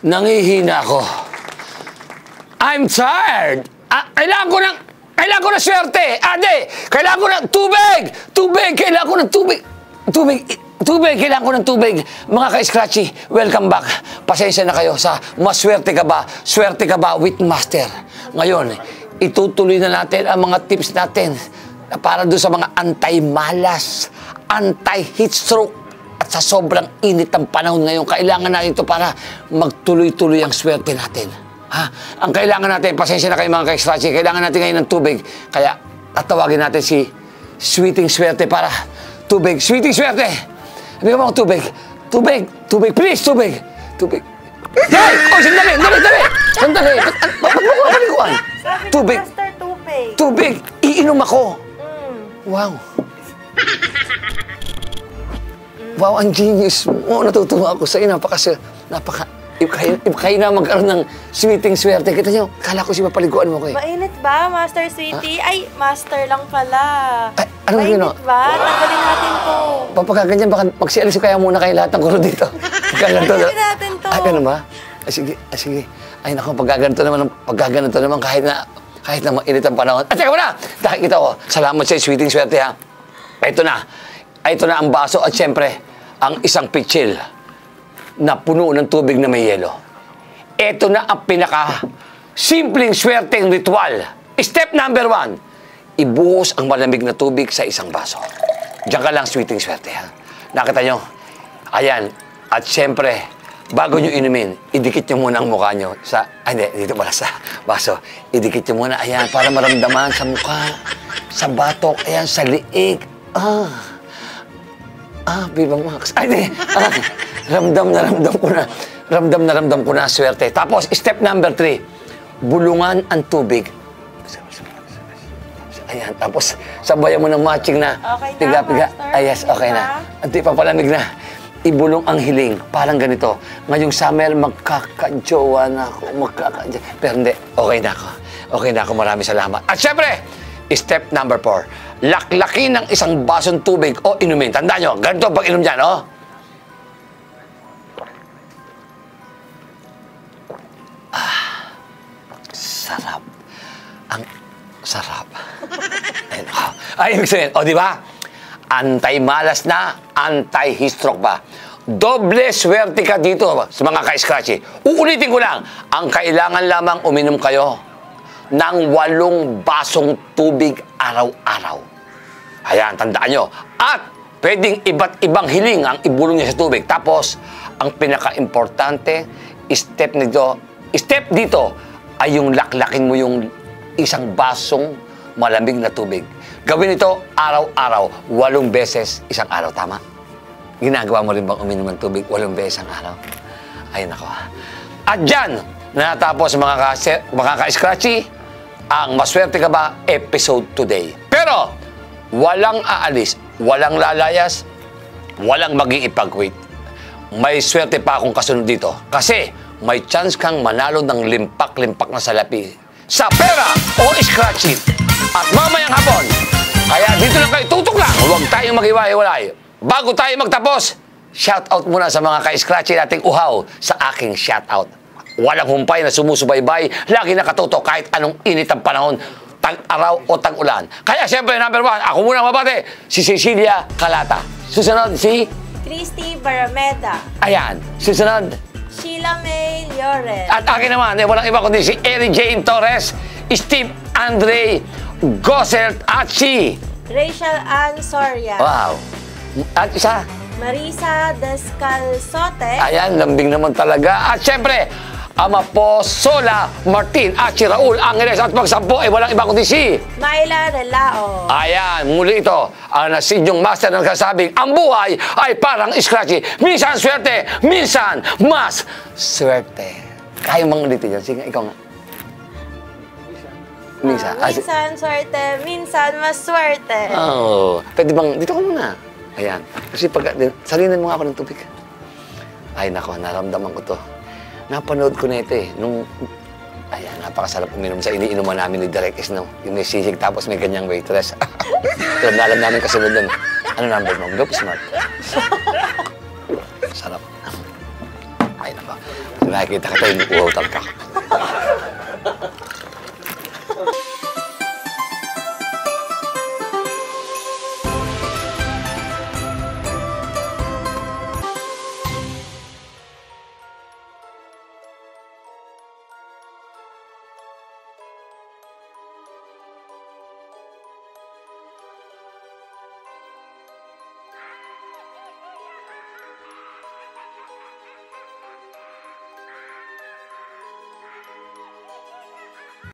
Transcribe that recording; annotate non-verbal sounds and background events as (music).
Nangihina ako. I'm tired. Ah, kailangan ko ng... Kailangan ko ng swerte. Ate, kailangan ko ng tubig. Tubig, kailangan ko ng tubig. Tubig, tubig, kailangan ko ng tubig. Mga ka-scratchy, welcome back. Pasensya na kayo sa maswerte ka ba? Swerte ka ba with master? Ngayon, itutuloy na natin ang mga tips natin na para doon sa mga anti-malas, anti-heat stroke, sa sobrang init ng panahon ngayon, kailangan natin ito para magtuloy-tuloy ang swerte natin. Ha? Ang kailangan natin, pasensya na kayo mga ka-extrachi, kailangan natin ngayon ng tubig. Kaya tatawagin natin si Sweeting Swerte para tubig. Sweeting Swerte! Sabi mo tubig. Tubig! Tubig! Please, tubig! Tubig! Hey! Oh, sandali! Sandali! Sandali! Sandali! Ba't ko? Sabi ni Tubig! Master Tubig. Tubig! Iinom ako! Mm. Wow! Wow, ang genius mo. Natutuwa ako sa iyo. Napaka, napaka, kayo, kayo na magkaroon ng sweeting swerte. Kita nyo, kala ko si mapaliguan mo ko eh. Mainit ba, Master Sweetie? Ay, Master lang pala. Ay, ano Mainit yun, ba? Tanggalin natin to. Papagaganyan, baka magsialis kaya muna kayo lahat ng kuro dito. (laughs) Pagkaganto na. Tanggalin natin to. Ay, ganun ba? Ay, sige, ay, sige. Ay, naku, pagkaganto naman, pagkaganto naman kahit na, kahit na mainit ang panahon. At teka muna, nakikita ko, salamat sa sweeting swerte ha. Ito na, ito na ang baso at syempre, ang isang pitsil na puno ng tubig na may yelo. Ito na ang pinaka simpleng swerteng ritual. Step number one, ibuhos ang malamig na tubig sa isang baso. Diyan ka lang sweeting swerte ha. Nakita nyo? Ayan. At syempre, bago nyo inumin, idikit nyo muna ang mukha nyo sa, ay hindi, dito pala sa baso. Idikit nyo muna, ayan, para maramdaman sa mukha, sa batok, ayan, sa liig. Ah. Ah, Viva Max. Ay, di. Ah, ramdam na ramdam ko na. Ramdam na ramdam ko na swerte. Tapos, step number three. Bulungan ang tubig. Ayan, tapos sabayan mo ng matching na Okay na, piga-piga. Ay, yes, okay na. At di pa palamig na. Ibulong ang hiling. Parang ganito. Ngayong summer, magkakajowa na ako. Magkakajowa. Pero hindi, okay na ako. Okay na ako. Maraming salamat. At syempre, step number four. Laklakin ng isang basong tubig o inumin. Tandaan nyo, ganito pag inom dyan, oh. Ah, sarap. Ang sarap. (laughs) Ayun, oh. Ay, ibig sabihin, o, di ba? Anti-malas na, anti-histroke ba? Doble swerte ka dito sa mga ka-scratchy. Uulitin ko lang, ang kailangan lamang uminom kayo ng walong basong tubig araw-araw. Ayan, tandaan nyo. At pwedeng iba't ibang hiling ang ibulong niya sa tubig. Tapos, ang pinaka-importante, step nito, step dito ay yung laklakin mo yung isang basong malamig na tubig. Gawin ito araw-araw, walong beses isang araw. Tama? Ginagawa mo rin bang uminom ng tubig walong beses ang araw? Ay, nako. At dyan, natapos mga, ka mga ka-scratchy, ang Maswerte Ka Ba episode today. Pero, walang aalis, walang lalayas, walang maging ipag-quit. May swerte pa akong kasunod dito. Kasi, may chance kang manalo ng limpak-limpak na salapi sa pera o scratchy. At mamayang hapon, kaya dito lang kayo, tutok lang, huwag tayong maghiwa-hiwalay. Bago tayo magtapos, shout out muna sa mga ka-scratchy nating uhaw sa aking shout out. Walang humpay na sumusubaybay, lagi nakatutok kahit anong init ang panahon, tag-araw o tag-ulan. Kaya siyempre, number one, ako muna mabate, si Cecilia Calata. Susunod, si... Christy Barameda. Ayan. Susunod, Sheila May Llores. At akin naman, eh, walang iba kundi si Eri Jane Torres, Steve Andre Gosselt at si... Rachel Ann Soria. Wow. At isa, Marisa Descalzote. ayan, lambing naman talaga. At syempre, Ama po, Sola, Martin, at si Raul Angeles. At pagsampo, eh, walang iba kundi si... Myla Relao. Ayan, muli ito, ang nasinyong master ng kasabing, ang buhay ay parang scratchy. Minsan swerte, minsan mas swerte. Kaya mong ulitin yan. Sige, ikaw nga. Minsan. Ah, si- minsan swerte, minsan maswerte. Oo. Pwede bang, dito ka muna. Ayan. Kasi pag, salinan mo nga ako ng tubig. Ay, nako, naramdaman ko to. Napanood ko na ito eh. Nung, ayan, napakasarap uminom sa iniinuman namin ni Direk Isno. Yung may sisig tapos may ganyang waitress. (laughs) na alam namin kasunod doon. Ano number mo? Go smart. (laughs) Sarap. Ay, nako. nakikita kita, inuuhaw talaga.